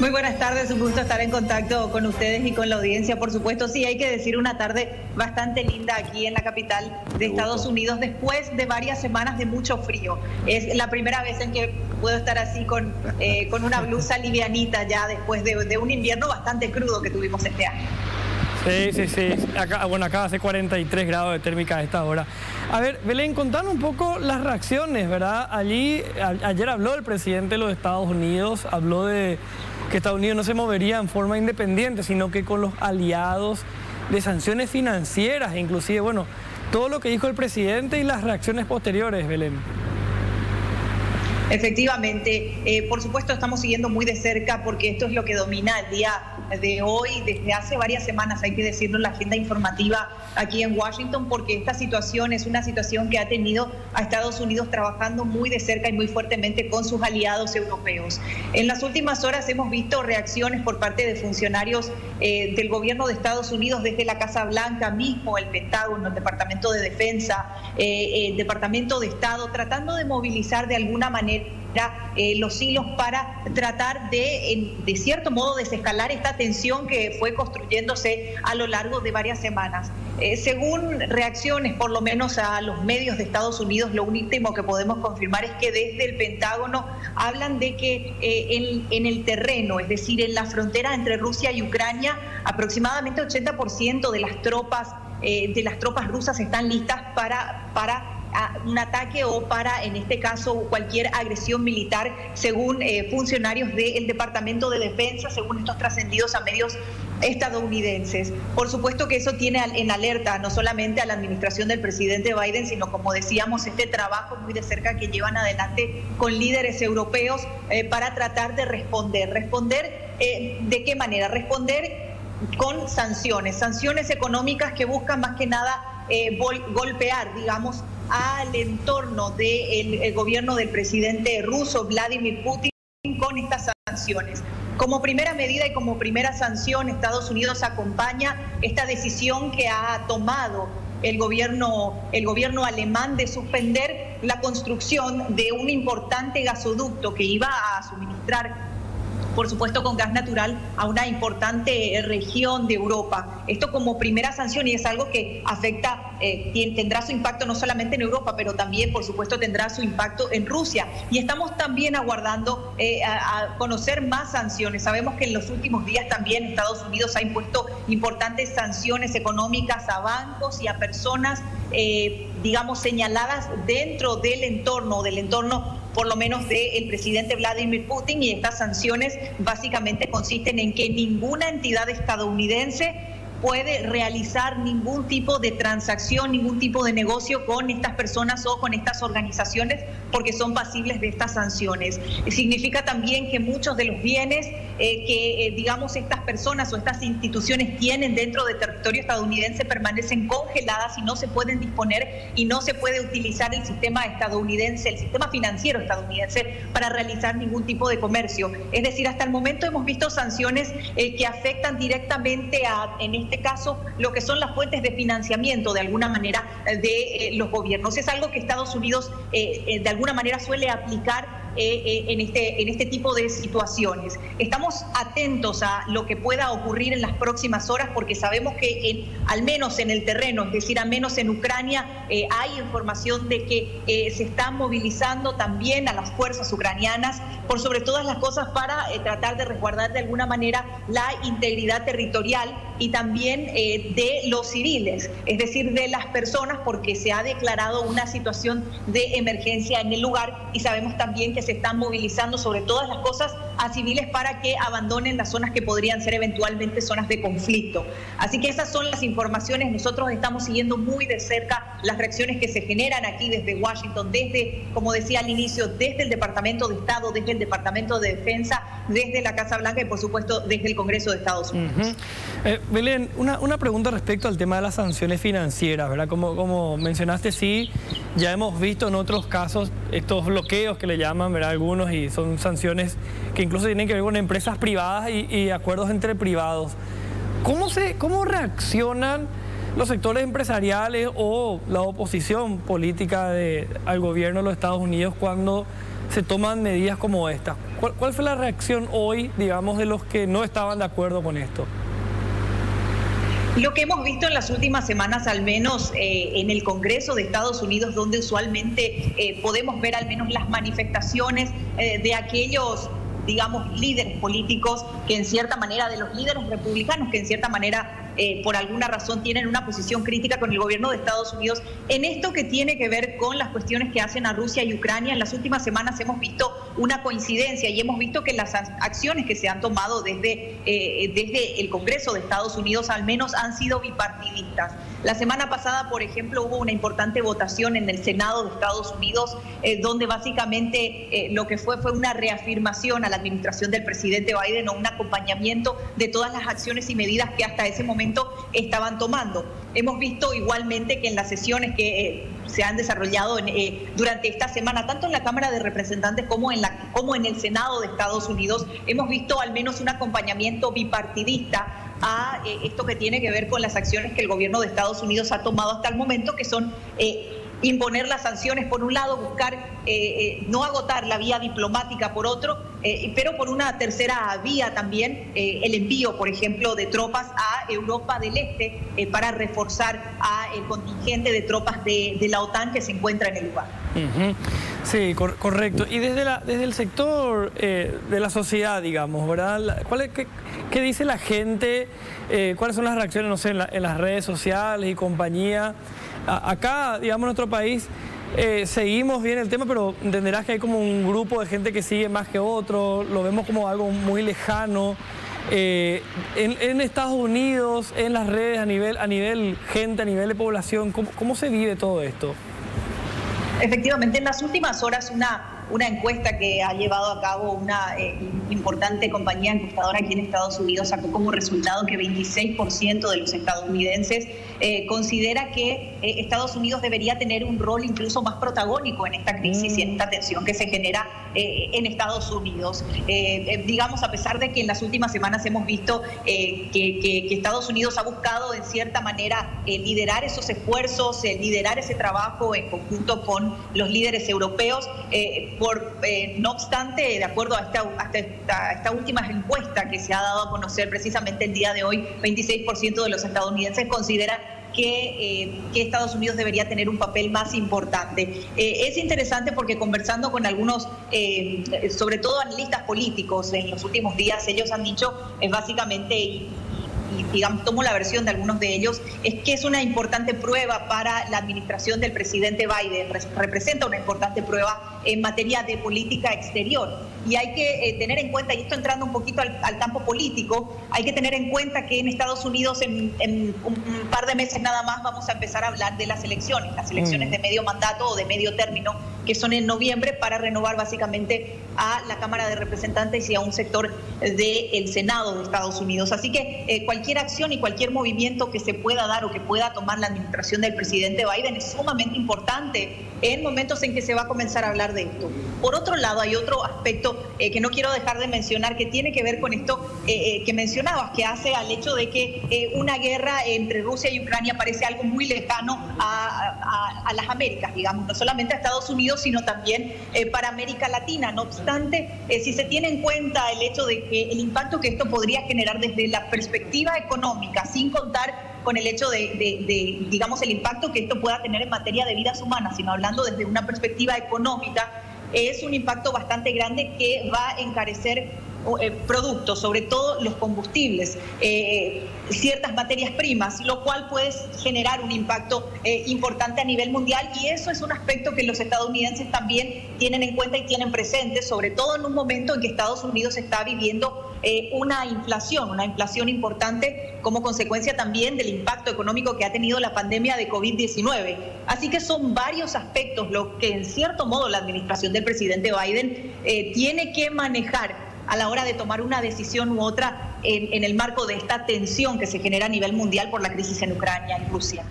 Muy buenas tardes, un gusto estar en contacto con ustedes y con la audiencia, por supuesto. Sí, hay que decir una tarde bastante linda aquí en la capital de Estados Unidos, después de varias semanas de mucho frío. Es la primera vez en que puedo estar así con, eh, con una blusa livianita ya después de, de un invierno bastante crudo que tuvimos este año. Sí, sí, sí. Acá, bueno, acá hace 43 grados de térmica a esta hora. A ver, Belén, contando un poco las reacciones, ¿verdad? Allí, ayer habló el presidente de los Estados Unidos, habló de que Estados Unidos no se movería en forma independiente, sino que con los aliados de sanciones financieras, inclusive, bueno, todo lo que dijo el presidente y las reacciones posteriores, Belén. Efectivamente, eh, por supuesto estamos siguiendo muy de cerca porque esto es lo que domina el día de hoy, desde hace varias semanas, hay que decirlo, en la agenda informativa aquí en Washington, porque esta situación es una situación que ha tenido a Estados Unidos trabajando muy de cerca y muy fuertemente con sus aliados europeos. En las últimas horas hemos visto reacciones por parte de funcionarios eh, del gobierno de Estados Unidos desde la Casa Blanca mismo, el Pentágono, el Departamento de Defensa, eh, el Departamento de Estado, tratando de movilizar de alguna manera eh, los hilos para tratar de, de cierto modo, desescalar esta tensión que fue construyéndose a lo largo de varias semanas. Eh, según reacciones, por lo menos a los medios de Estados Unidos, lo último que podemos confirmar es que desde el Pentágono hablan de que eh, en, el terreno, es decir, en la frontera entre Rusia y Ucrania, aproximadamente 80% de las tropas de las tropas rusas están listas para, para un ataque o para, en este caso, cualquier agresión militar, según eh, funcionarios del Departamento de Defensa, según estos trascendidos a medios estadounidenses. Por supuesto que eso tiene en alerta no solamente a la administración del presidente Biden, sino como decíamos, este trabajo muy de cerca que llevan adelante con líderes europeos eh, para tratar de responder. ¿Responder eh, de qué manera? Responder con sanciones, sanciones económicas que buscan más que nada golpear, digamos, al entorno del gobierno del presidente ruso Vladimir Putin con estas sanciones. Como primera medida y como primera sanción, Estados Unidos acompaña esta decisión que ha tomado el gobierno, el gobierno alemán de suspender la construcción de un importante gasoducto que iba a suministrar por supuesto con gas natural, a una importante eh, región de Europa. Esto como primera sanción y es algo que afecta, eh, tendrá su impacto no solamente en Europa, pero también, por supuesto, tendrá su impacto en Rusia. Y estamos también aguardando eh, a, conocer más sanciones. Sabemos que en los últimos días también Estados Unidos ha impuesto importantes sanciones económicas a bancos y a personas, digamos, señaladas dentro del entorno, del entorno por lo menos del presidente Vladimir Putin y estas sanciones básicamente consisten en que ninguna entidad estadounidense puede realizar ningún tipo de transacción, ningún tipo de negocio con estas personas o con estas organizaciones porque son pasibles de estas sanciones. Significa también que muchos de los bienes eh, que, eh, digamos, estas personas o estas instituciones tienen dentro del territorio estadounidense permanecen congeladas y no se pueden disponer y no se puede utilizar el sistema estadounidense, el sistema financiero estadounidense para realizar ningún tipo de comercio. Es decir, hasta el momento hemos visto sanciones eh, que afectan directamente a, en este este caso, lo que son las fuentes de financiamiento de alguna manera de eh, los gobiernos. Es algo que Estados Unidos eh, eh, de alguna manera suele aplicar eh, eh, en, este, en este tipo de situaciones. Estamos atentos a lo que pueda ocurrir en las próximas horas porque sabemos que en, al menos en el terreno, es decir, al menos en Ucrania, eh, hay información de que se están movilizando también a las fuerzas ucranianas por sobre todas las cosas para tratar de resguardar de alguna manera la integridad territorial y también de los civiles, es decir, de las personas porque se ha declarado una situación de emergencia en el lugar y sabemos también que se están movilizando sobre todas las cosas a civiles para que abandonen las zonas que podrían ser eventualmente zonas de conflicto. Así que esas son las informaciones. Nosotros estamos siguiendo muy de cerca las reacciones que se generan aquí desde Washington, desde, como decía al inicio, desde el Departamento de Estado, desde el Departamento de Defensa, desde la Casa Blanca y por supuesto desde el Congreso de Estados Unidos. Eh, Belén, una, una, pregunta respecto al tema de las sanciones financieras, ¿verdad? Como, como mencionaste, sí, ya hemos visto en otros casos estos bloqueos que le llaman, algunos y son sanciones que incluso tienen que ver con empresas privadas y, acuerdos entre privados. ¿Cómo, se, ¿Cómo reaccionan los sectores empresariales o la oposición política de, al gobierno de los Estados Unidos cuando se toman medidas como estas. ¿Cuál, fue la reacción hoy, digamos, de los que no estaban de acuerdo con esto? Lo que hemos visto en las últimas semanas, al menos eh, en el Congreso de Estados Unidos, donde usualmente eh, podemos ver al menos las manifestaciones eh, de aquellos digamos, líderes políticos que en cierta manera, de los líderes republicanos que en cierta manera eh, por alguna razón tienen una posición crítica con el gobierno de Estados Unidos en esto que tiene que ver con las cuestiones que hacen a Rusia y Ucrania. En las últimas semanas hemos visto una coincidencia y hemos visto que las acciones que se han tomado desde, eh, desde el Congreso de Estados Unidos al menos han sido bipartidistas. La semana pasada, por ejemplo, hubo una importante votación en el Senado de Estados Unidos eh, donde básicamente lo que fue fue una reafirmación a la administración del presidente Biden o un acompañamiento de todas las acciones y medidas que hasta ese momento estaban tomando. Hemos visto igualmente que en las sesiones que eh, se han desarrollado eh, durante esta semana, tanto en la Cámara de Representantes como en, la, como en el Senado de Estados Unidos, hemos visto al menos un acompañamiento bipartidista a eh, esto que tiene que ver con las acciones que el gobierno de Estados Unidos ha tomado hasta el momento, que son imponer las sanciones por un lado, buscar eh, eh, no agotar la vía diplomática por otro, eh, pero por una tercera vía también el envío, por ejemplo, de tropas a Europa del Este para reforzar a el contingente de tropas de, la OTAN que se encuentra en el lugar. Sí, correcto. Y desde, la, desde el sector de la sociedad, digamos, ¿verdad? ¿Cuál es, qué, dice la gente? ¿Cuáles son las reacciones, no sé, en las redes sociales y compañía? Acá, digamos, nuestro país, eh, seguimos bien el tema, pero entenderás que hay como un grupo de gente que sigue más que otro, lo vemos como algo muy lejano. Eh, en, Estados Unidos, en las redes, a nivel, a nivel gente, a nivel de población, cómo se vive todo esto? Efectivamente, en las últimas horas una una encuesta que ha llevado a cabo una eh, importante compañía encuestadora aquí en Estados Unidos sacó como resultado que 26% de los estadounidenses eh, considera que eh, Estados Unidos debería tener un rol incluso más protagónico en esta crisis y en esta tensión que se genera en Estados Unidos. digamos, a pesar de que en las últimas semanas hemos visto que, Estados Unidos ha buscado en cierta manera liderar esos esfuerzos, liderar ese trabajo en conjunto con los líderes europeos, por, eh, no obstante, de acuerdo a esta, esta, última encuesta que se ha dado a conocer precisamente el día de hoy, 26% de los estadounidenses consideran que, eh, que, Estados Unidos debería tener un papel más importante. Eh, es interesante porque conversando con algunos, sobre todo analistas políticos en los últimos días, ellos han dicho básicamente, y digamos, tomo la versión de algunos de ellos, es que es una importante prueba para la administración del presidente Biden, representa una importante prueba en materia de política exterior. Y hay que eh, tener en cuenta, y esto entrando un poquito al, campo político, hay que tener en cuenta que en Estados Unidos en, un, par de meses nada más vamos a empezar a hablar de las elecciones, las elecciones mm. de medio mandato o de medio término, que son en noviembre para renovar básicamente a la Cámara de Representantes y a un sector del Senado de Estados Unidos. Así que eh, cualquier acción y cualquier movimiento que se pueda dar o que pueda tomar la administración del presidente Biden es sumamente importante en momentos en que se va a comenzar a hablar de esto. Por otro lado, hay otro aspecto eh, que no quiero dejar de mencionar que tiene que ver con esto eh, que mencionabas, que hace al hecho de que una guerra entre Rusia y Ucrania parece algo muy lejano a, a, las Américas, digamos, no solamente a Estados Unidos, sino también para América Latina. No obstante, si se tiene en cuenta el hecho de que el impacto que esto podría generar desde la perspectiva económica, sin contar con el hecho de, digamos, el impacto que esto pueda tener en materia de vidas humanas, sino hablando desde una perspectiva económica, es un impacto bastante grande que va a encarecer eh, productos, sobre todo los combustibles, eh, ciertas materias primas, lo cual puede generar un impacto eh, importante a nivel mundial. Y eso es un aspecto que los estadounidenses también tienen en cuenta y tienen presente, sobre todo en un momento en que Estados Unidos está viviendo una inflación, una inflación importante como consecuencia también del impacto económico que ha tenido la pandemia de COVID-19. Así que son varios aspectos lo que en cierto modo la administración del presidente Biden tiene que manejar a la hora de tomar una decisión u otra en, en el marco de esta tensión que se genera a nivel mundial por la crisis en Ucrania y Rusia.